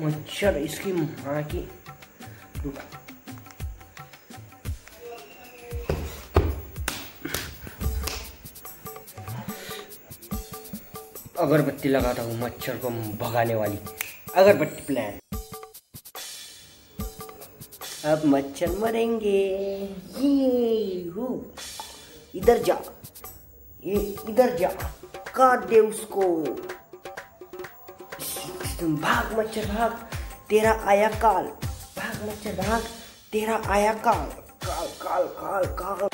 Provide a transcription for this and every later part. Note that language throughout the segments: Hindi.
मच्छर इसकी माँ की अगरबत्ती लगाता हूँ मच्छर को भगाने वाली अगरबत्ती प्लान अब मच्छर मरेंगे। ये हु। इधर जा। ये इधर जा। काट दे उसको। भाग मच्छर भाग। तेरा आया काल। भाग मच्छर भाग। तेरा आया काल। काल काल काल काल।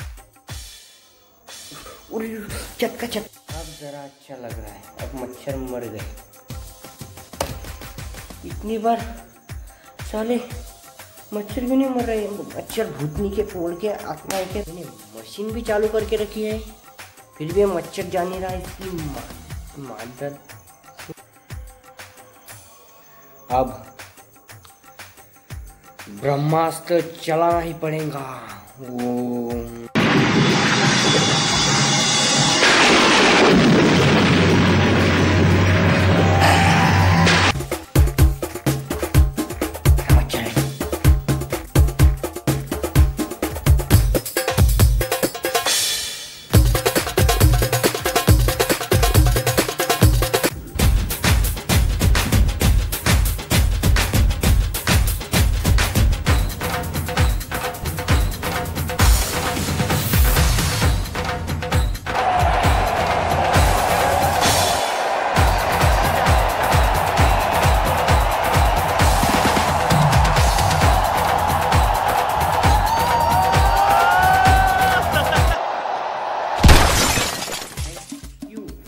चटका चट। अब जरा अच्छा लग रहा है। अब मच्छर मर गए। इतनी बार साले मच्छर भी नहीं मर रहे। मच्छर भूतनी के फोड़ के आत्मा के। मशीन भी चालू करके रखी है। फिर भी मच्छर जा नहीं रहा। इसकी मादर अब ब्रह्मास्त्र चलाना ही पड़ेगा। वो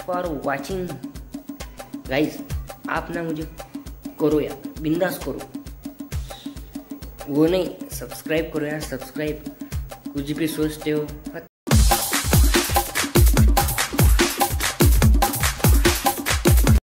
फॉर वॉचिंग गाइज़ आप ना मुझे करो यार, बिंदास करो। वो नहीं सब्सक्राइब करो यार सब्सक्राइब कुछ भी सोचते हो